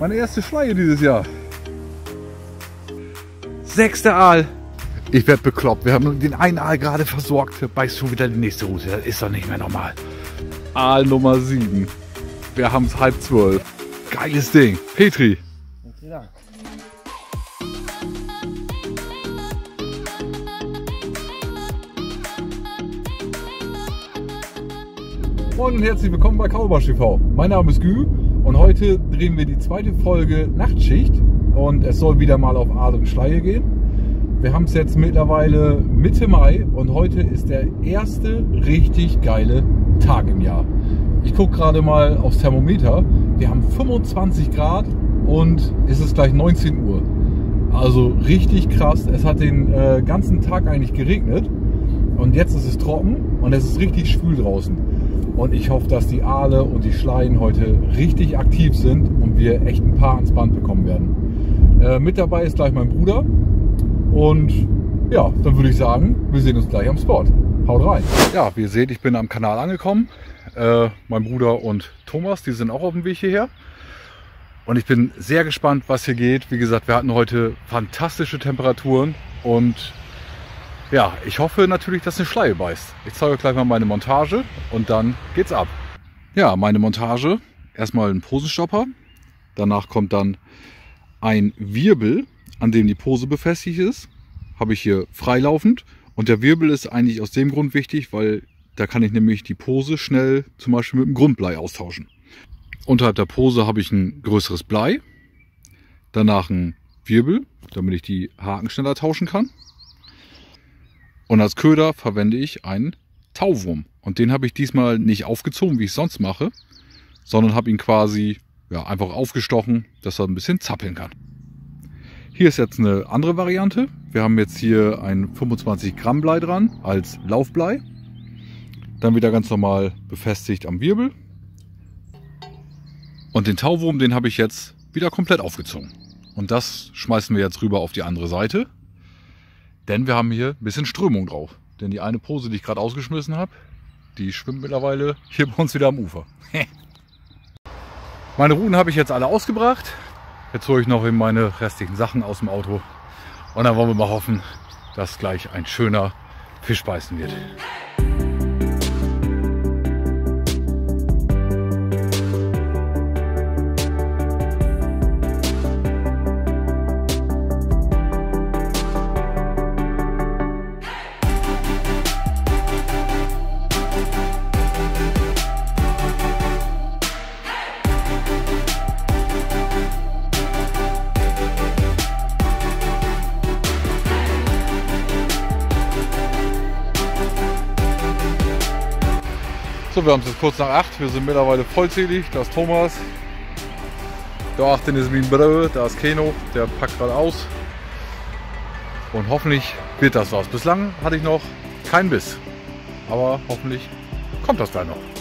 Meine erste Schleie dieses Jahr. Sechster Aal. Ich werde bekloppt. Wir haben den einen Aal gerade versorgt. Beißt schon wieder die nächste Route. Das ist doch nicht mehr normal. Aal Nummer 7. Wir haben es halb zwölf. Geiles Ding. Petri. Vielen Dank. Moin und herzlich willkommen bei Kaubarsch TV. Mein Name ist Gü und heute drehen wir die zweite Folge Nachtschicht und es soll wieder mal auf Aal und Schleie gehen. Wir haben es jetzt mittlerweile Mitte Mai und heute ist der erste richtig geile Tag im Jahr. Ich gucke gerade mal aufs Thermometer. Wir haben 25 Grad und es ist gleich 19 Uhr. Also richtig krass. Es hat den äh, ganzen Tag eigentlich geregnet und jetzt ist es trocken und es ist richtig schwül draußen. Und ich hoffe, dass die Aale und die Schleien heute richtig aktiv sind und wir echt ein paar ans Band bekommen werden. Äh, mit dabei ist gleich mein Bruder. Und ja, dann würde ich sagen, wir sehen uns gleich am Spot. Haut rein. Ja, wie ihr seht, ich bin am Kanal angekommen. Äh, mein Bruder und Thomas, die sind auch auf dem Weg hierher. Und ich bin sehr gespannt, was hier geht. Wie gesagt, wir hatten heute fantastische Temperaturen und ja, ich hoffe natürlich, dass eine Schleie beißt. Ich zeige euch gleich mal meine Montage und dann geht's ab. Ja, meine Montage. Erstmal ein Posenstopper. Danach kommt dann ein Wirbel, an dem die Pose befestigt ist. Habe ich hier freilaufend. Und der Wirbel ist eigentlich aus dem Grund wichtig, weil da kann ich nämlich die Pose schnell zum Beispiel mit dem Grundblei austauschen. Unterhalb der Pose habe ich ein größeres Blei. Danach ein Wirbel, damit ich die Haken schneller tauschen kann. Und als Köder verwende ich einen Tauwurm. Und den habe ich diesmal nicht aufgezogen, wie ich es sonst mache, sondern habe ihn quasi ja, einfach aufgestochen, dass er ein bisschen zappeln kann. Hier ist jetzt eine andere Variante. Wir haben jetzt hier ein 25 Gramm Blei dran als Laufblei. Dann wieder ganz normal befestigt am Wirbel. Und den Tauwurm, den habe ich jetzt wieder komplett aufgezogen. Und das schmeißen wir jetzt rüber auf die andere Seite. Denn wir haben hier ein bisschen Strömung drauf. Denn die eine Pose, die ich gerade ausgeschmissen habe, die schwimmt mittlerweile hier bei uns wieder am Ufer. meine Routen habe ich jetzt alle ausgebracht. Jetzt hole ich noch in meine restlichen Sachen aus dem Auto. Und dann wollen wir mal hoffen, dass gleich ein schöner Fisch beißen wird. So, wir haben es jetzt kurz nach 8. Wir sind mittlerweile vollzählig. Da ist Thomas. Da achten ist mein Bruder. Da ist Keno. Der packt gerade aus. Und hoffentlich wird das was. Bislang hatte ich noch keinen Biss. Aber hoffentlich kommt das gleich noch.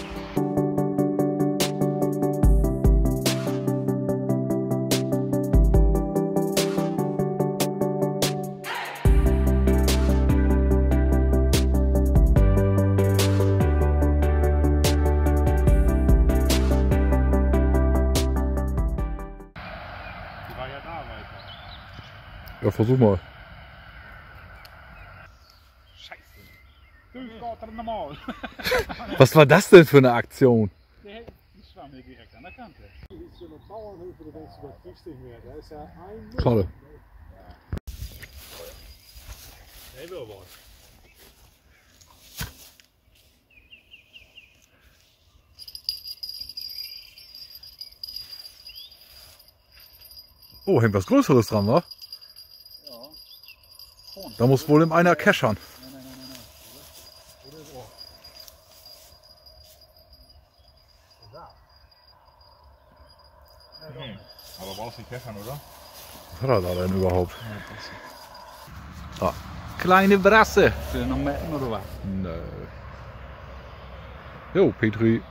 Versuch mal. Scheiße. Was war das denn für eine Aktion? Der schwamm hier direkt an der Kante. Schade. Will was. Oh, hängt was Größeres dran, wa? Da muss wohl im einer keschern. So. Aber brauchst nicht pfeffern, oder? Was hat er da denn überhaupt? Ah, Kleine Brasse. Will noch merken oder was? nö. Jo, Petri.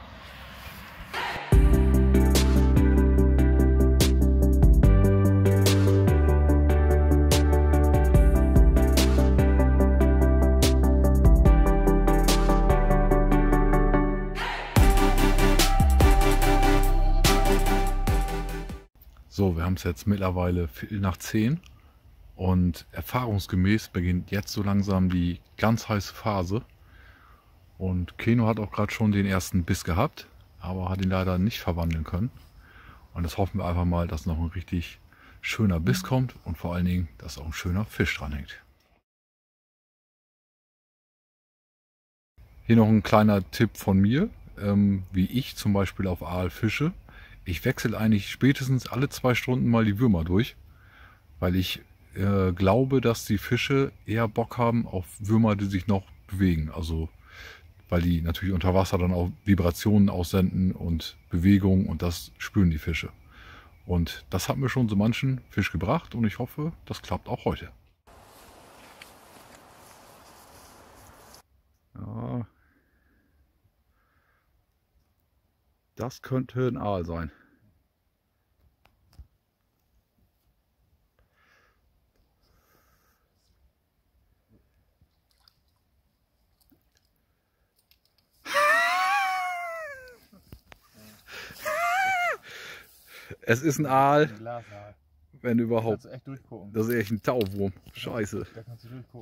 Haben es jetzt mittlerweile Viertel nach zehn und erfahrungsgemäß beginnt jetzt so langsam die ganz heiße Phase. Und Keno hat auch gerade schon den ersten Biss gehabt, aber hat ihn leider nicht verwandeln können. Und das hoffen wir einfach mal, dass noch ein richtig schöner Biss kommt und vor allen Dingen, dass auch ein schöner Fisch dran hängt. Hier noch ein kleiner Tipp von mir, ähm, wie ich zum Beispiel auf Aal fische. Ich wechsle eigentlich spätestens alle zwei Stunden mal die Würmer durch, weil ich äh, glaube, dass die Fische eher Bock haben auf Würmer, die sich noch bewegen. Also weil die natürlich unter Wasser dann auch Vibrationen aussenden und Bewegung und das spüren die Fische. Und das hat mir schon so manchen Fisch gebracht und ich hoffe, das klappt auch heute. Das könnte ein Aal sein. Es ist ein Aal, wenn überhaupt. Das ist echt ein Tauwurm. Scheiße. Da.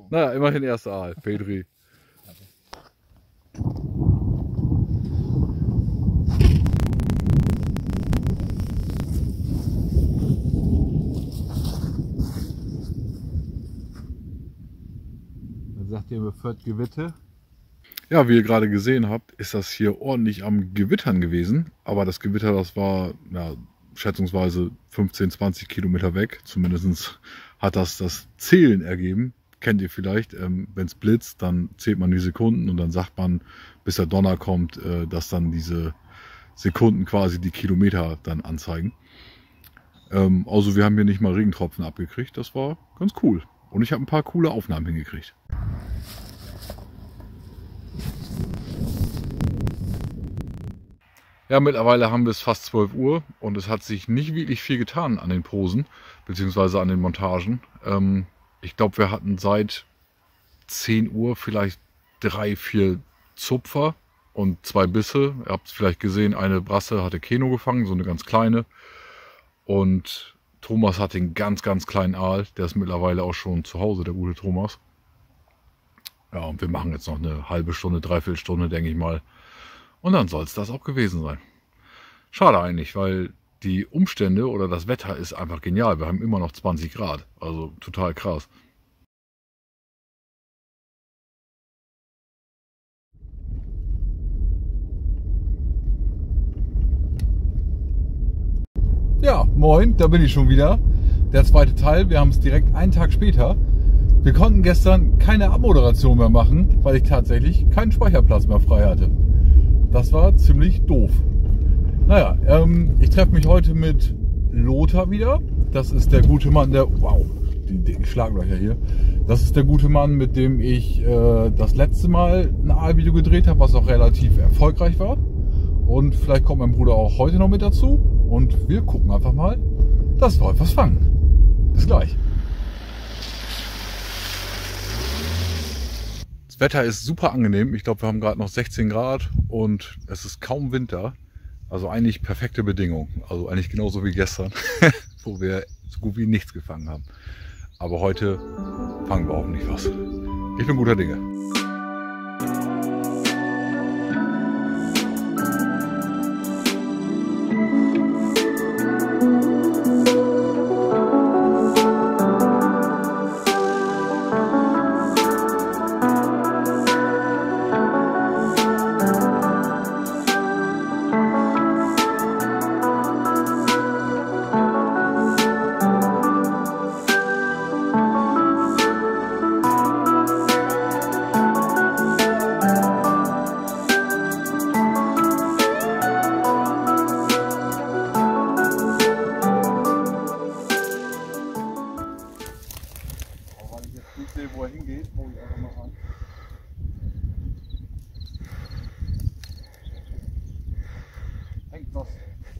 Naja, immerhin erster Aal, Petri. Dann befört Gewitter. Ja, wie ihr gerade gesehen habt, ist das hier ordentlich am Gewittern gewesen. Aber das Gewitter, das war ja, schätzungsweise 15, 20 Kilometer weg. Zumindest hat das das Zählen ergeben. Kennt ihr vielleicht, ähm, wenn es blitzt, dann zählt man die Sekunden und dann sagt man, bis der Donner kommt, äh, dass dann diese Sekunden quasi die Kilometer dann anzeigen. Ähm, also wir haben hier nicht mal Regentropfen abgekriegt. Das war ganz cool. Und ich habe ein paar coole Aufnahmen hingekriegt. Ja, mittlerweile haben wir es fast 12 Uhr und es hat sich nicht wirklich viel getan an den Posen, beziehungsweise an den Montagen. Ähm, ich glaube, wir hatten seit 10 Uhr vielleicht drei, vier Zupfer und zwei Bisse. Ihr habt es vielleicht gesehen, eine Brasse hatte Keno gefangen, so eine ganz kleine. Und Thomas hat den ganz, ganz kleinen Aal. Der ist mittlerweile auch schon zu Hause, der gute Thomas. Ja, und wir machen jetzt noch eine halbe Stunde, dreiviertel Stunde, denke ich mal. Und dann soll es das auch gewesen sein. Schade eigentlich, weil die Umstände oder das Wetter ist einfach genial. Wir haben immer noch 20 Grad. Also total krass. Ja, moin, da bin ich schon wieder. Der zweite Teil, wir haben es direkt einen Tag später. Wir konnten gestern keine Abmoderation mehr machen, weil ich tatsächlich keinen Speicherplatz mehr frei hatte. Das war ziemlich doof. Naja, ähm, ich treffe mich heute mit Lothar wieder. Das ist der gute Mann, der. Wow, die dicken Schlaglöcher hier. Das ist der gute Mann, mit dem ich äh, das letzte Mal ein A-Video gedreht habe, was auch relativ erfolgreich war. Und vielleicht kommt mein Bruder auch heute noch mit dazu. Und wir gucken einfach mal, dass wir heute was fangen. Bis gleich. Wetter ist super angenehm. Ich glaube, wir haben gerade noch 16 Grad und es ist kaum Winter. Also eigentlich perfekte Bedingungen. Also eigentlich genauso wie gestern, wo wir so gut wie nichts gefangen haben. Aber heute fangen wir hoffentlich was. Ich bin guter Dinge.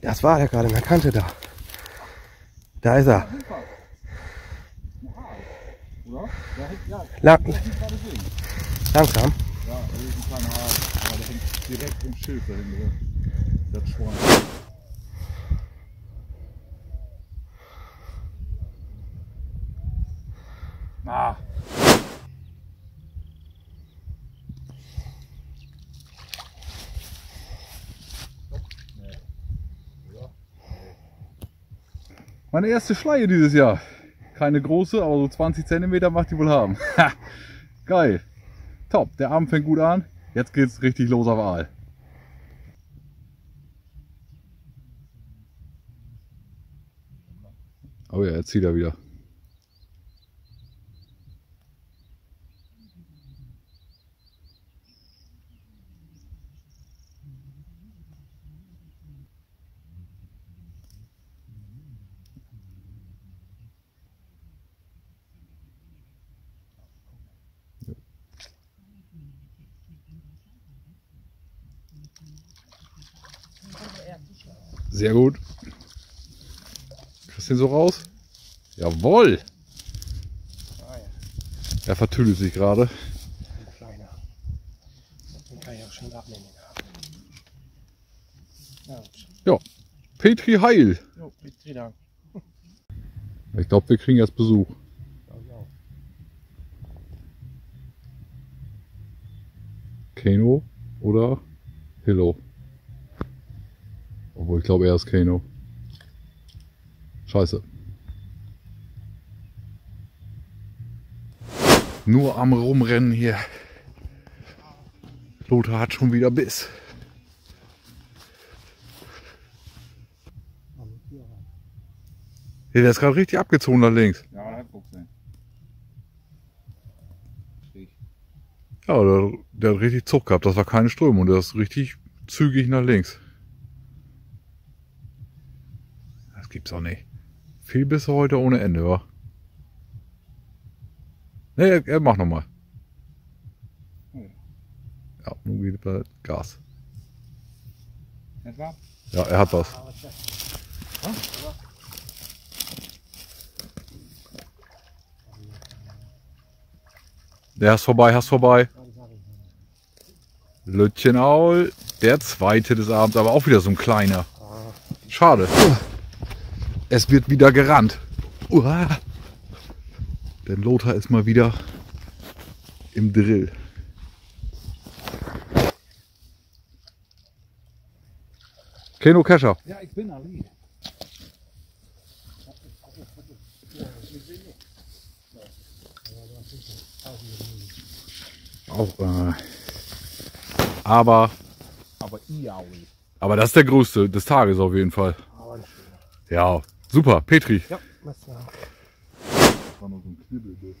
Das war der gerade in der Kante da. Da ist er. Lang, langsam. Ja, das ist ein kleiner Aal. Aber der hängt direkt im Schild da hinten. drin. Das Schwein. Ah. Meine erste Schleie dieses Jahr. Keine große, aber so 20 cm macht die wohl haben. Ha, Geil. Top. Der Abend fängt gut an. Jetzt geht's richtig los auf Aal. Oh ja, jetzt zieht er wieder. Sehr gut. Kriegst du den so raus? Jawohl! Er vertüdelt sich gerade. Ein kleiner. Den kann ich auch schon abnehmen. Ja, Petri Heil. Jo, vielen Dank. Ich glaube, wir kriegen jetzt Besuch. Kano oder Hillo. Obwohl, ich glaube, er ist Kano. Scheiße. Nur am Rumrennen hier. Lothar hat schon wieder Biss. Hier, der ist gerade richtig abgezogen da links. Ja, aber das guckst du. Ja, der, der hat richtig Zug gehabt. Das war keine Strömung. Der ist richtig zügig nach links. Das gibt's auch nicht. Viel Bisse heute ohne Ende, wa? Ne, er, er macht nochmal. Ja, nun geht er Gas. Ja, er hat was. Der ist vorbei, hast vorbei. Lütchenaul, der zweite des Abends, aber auch wieder so ein kleiner. Schade. Es wird wieder gerannt. Uah. Denn Lothar ist mal wieder im Drill. Keno Kescher. Ja, ich bin Ali. Auch, äh, aber, Aber Iaui. aber das ist der größte des Tages auf jeden Fall. Aber. Ja, super. Petri. Ja, was da? war nur so ein.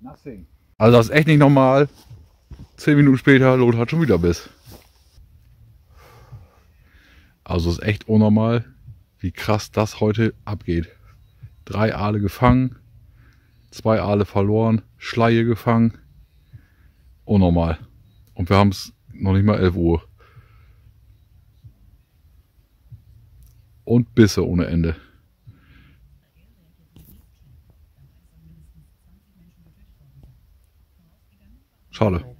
Nothing. Also das ist echt nicht normal. Zehn Minuten später, Lothar hat schon wieder Biss. Also es ist echt unnormal, wie krass das heute abgeht. Drei Aale gefangen, zwei Aale verloren, Schleie gefangen. Unnormal. Und wir haben es noch nicht mal 11 Uhr. Und Bisse ohne Ende. Schade.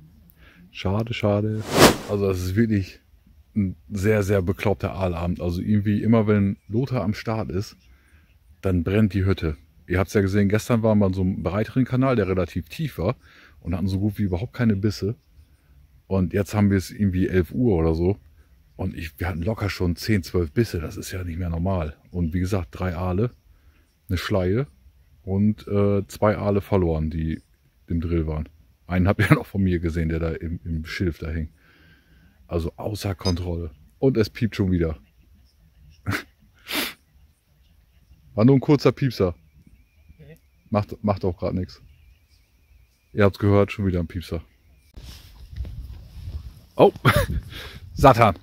Schade, schade. Also es ist wirklich ein sehr, sehr bekloppter Aalabend. Also irgendwie immer wenn Lothar am Start ist, dann brennt die Hütte. Ihr habt es ja gesehen, gestern waren wir an so einem breiteren Kanal, der relativ tief war und hatten so gut wie überhaupt keine Bisse. Und jetzt haben wir es irgendwie 11 Uhr oder so. Und ich, wir hatten locker schon 10, 12 Bisse. Das ist ja nicht mehr normal. Und wie gesagt, drei Aale, eine Schleie und äh, zwei Aale verloren, die im Drill waren. Einen habt ihr noch von mir gesehen, der da im, im Schilf da hing. Also außer Kontrolle. Und es piept schon wieder. War nur ein kurzer Piepser. Macht, macht auch gerade nichts. Ihr habt's gehört, schon wieder ein Piepser. Oh, Satan.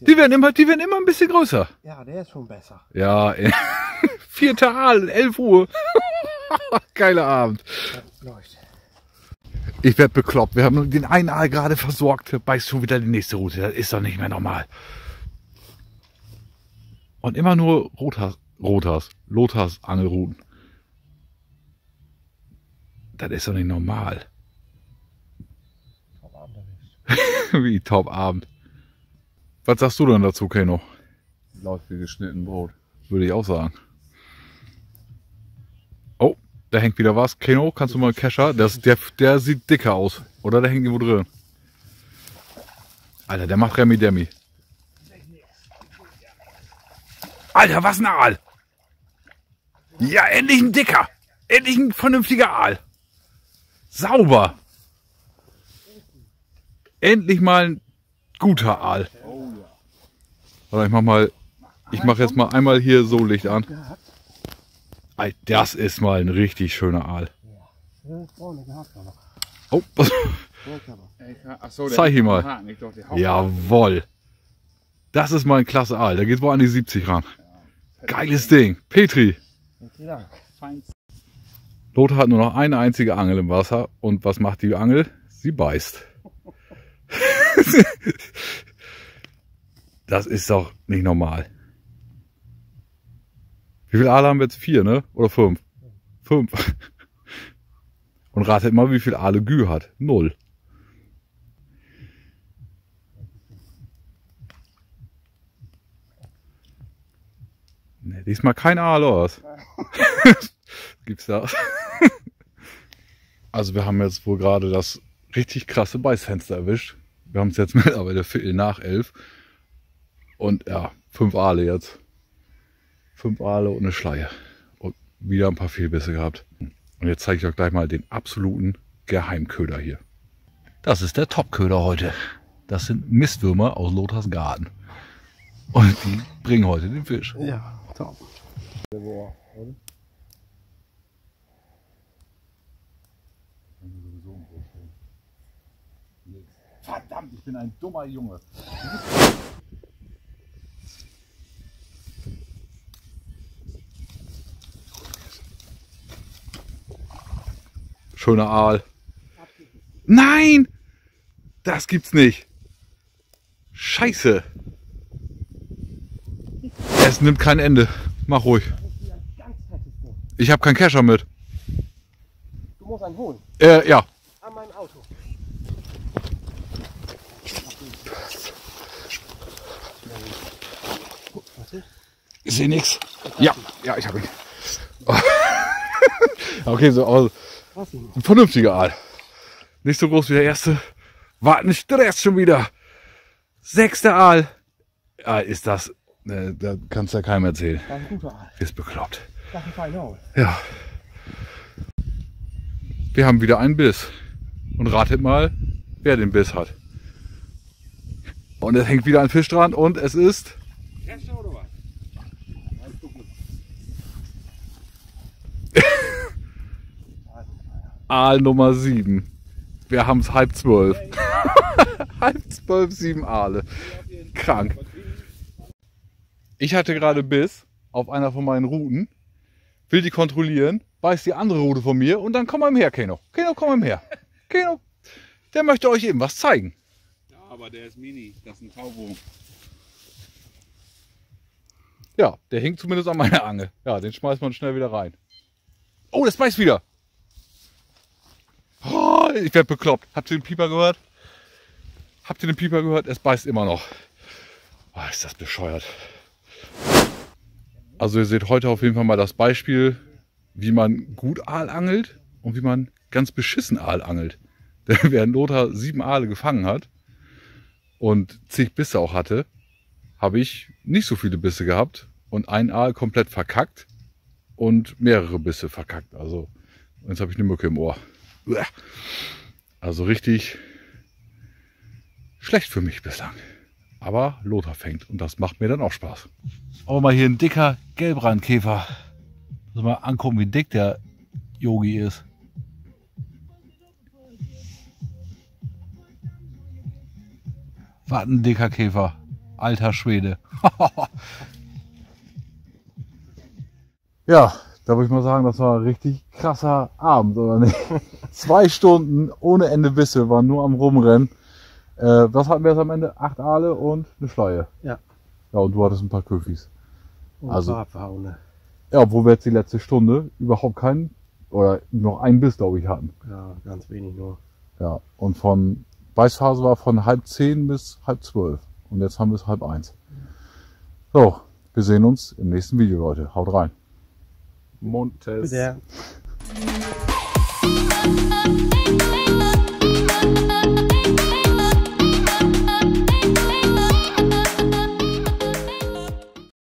Die werden immer, die werden immer ein bisschen größer. Ja, der ist schon besser. Ja, ey. vierter Aal, 11 Uhr. Geiler Abend. Läuft. Ich werd bekloppt. Wir haben den einen Aal gerade versorgt. Beißt schon wieder die nächste Route. Das ist doch nicht mehr normal. Und immer nur roter, Rotas, Lothars Angelruten. Das ist doch nicht normal. wie Top-Abend. Was sagst du denn dazu, Keno? Laut wie geschnitten Brot. Würde ich auch sagen. Da hängt wieder was. Keno, kannst du mal Kescher? Das, der, der sieht dicker aus. Oder der hängt irgendwo drin. Alter, der macht Remi Demi. Alter, was ein Aal! Ja, endlich ein dicker! Endlich ein vernünftiger Aal! Sauber! Endlich mal ein guter Aal. Warte, ich mach mal, ich mach jetzt mal einmal hier so Licht an. Das ist mal ein richtig schöner Aal. Oh, was? Achso, Zeig ihn mal. Haken. Ich dachte, der Jawoll. Das ist mal ein klasse Aal. Der geht wohl an die 70 ran. Geiles Ding. Petri. Lothar hat nur noch eine einzige Angel im Wasser. Und was macht die Angel? Sie beißt. das ist doch nicht normal. Wie viele Aale haben wir jetzt? Vier, ne? Oder fünf? Fünf. Und ratet mal, wie viel Aale Gü hat. Null. Ne, diesmal kein Aal aus. Gibt's das? Also wir haben jetzt wohl gerade das richtig krasse Beißfenster erwischt. Wir haben es jetzt mittlerweile Viertel nach elf. Und ja, fünf Aale jetzt. Fünf Aale und eine Schleie. Und wieder ein paar Fehlbisse gehabt. Und jetzt zeige ich euch gleich mal den absoluten Geheimköder hier. Das ist der Topköder heute. Das sind Mistwürmer aus Lothars Garten. Und die bringen heute den Fisch. Ja, top. Verdammt, ich bin ein dummer Junge. Schöner Aal. Nein! Das gibt's nicht. Scheiße. Es nimmt kein Ende. Mach ruhig. Ich habe keinen Kescher mit. Du musst einen holen. Äh, ja. An mein Auto. Ich sehe nichts. Ja, ja, ich habe ihn. okay, so aus. Ein vernünftiger Aal. Nicht so groß wie der erste. War ein Stress schon wieder. Sechster Aal. Ja, ist das. Ne, da kannst du ja keinem erzählen. Ein guter Aal. Ist bekloppt. Das ist ein. Ja. Wir haben wieder einen Biss. Und ratet mal, wer den Biss hat. Und es hängt wieder ein Fisch dran und es ist. Kescher oder was? Aal Nummer 7. Wir haben es halb zwölf. halb zwölf, sieben Aale. Krank. Ich hatte gerade Biss auf einer von meinen Routen, will die kontrollieren, weiß die andere Route von mir und dann komm mal her, Keno. Keno, komm mal her. Keno, der möchte euch eben was zeigen. Ja, aber der ist mini. Das ist ein Taubo. Ja, der hängt zumindest an meiner Angel. Ja, den schmeißt man schnell wieder rein. Oh, das beißt wieder. Oh, ich werde bekloppt. Habt ihr den Pieper gehört? Habt ihr den Pieper gehört? Es beißt immer noch. Oh, ist das bescheuert. Also ihr seht heute auf jeden Fall mal das Beispiel, wie man gut Aal angelt und wie man ganz beschissen Aal angelt. Denn während Lothar sieben Aale gefangen hat und zig Bisse auch hatte, habe ich nicht so viele Bisse gehabt und ein Aal komplett verkackt und mehrere Bisse verkackt. Also jetzt habe ich eine Mücke im Ohr. Also richtig schlecht für mich bislang. Aber Lothar fängt und das macht mir dann auch Spaß. Aber mal hier ein dicker Gelbrandkäfer. Muss mal angucken, wie dick der Yogi ist. Was ein dicker Käfer. Alter Schwede. ja, da würde ich mal sagen, das war ein richtig krasser Abend, oder nicht? Zwei Stunden ohne Ende Bisse, waren nur am Rumrennen. Äh, was hatten wir jetzt am Ende? Acht Aale und eine Schleie. Ja. Ja, und du hattest ein paar Köfis. Und Also- also. Abhaune. Ja, obwohl wir jetzt die letzte Stunde überhaupt keinen, oder noch einen Biss, glaube ich, hatten. Ja, ganz wenig nur. Ja, und von Beißphase war von halb zehn bis halb zwölf. Und jetzt haben wir es halb eins. So, wir sehen uns im nächsten Video, Leute. Haut rein. Montes. Yeah.